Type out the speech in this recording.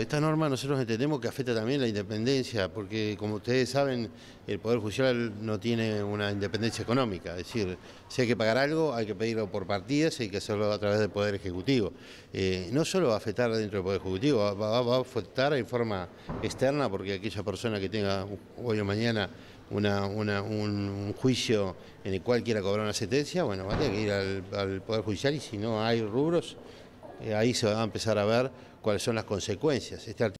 Esta norma nosotros entendemos que afecta también la independencia, porque como ustedes saben, el Poder Judicial no tiene una independencia económica, es decir, si hay que pagar algo, hay que pedirlo por partidas y hay que hacerlo a través del Poder Ejecutivo. Eh, no solo va a afectar dentro del Poder Ejecutivo, va, a afectar en forma externa, porque aquella persona que tenga hoy o mañana un, juicio en el cual quiera cobrar una sentencia, bueno, va a tener que ir al Poder Judicial y si no hay rubros, ahí se va a empezar a ver cuáles son las consecuencias. Este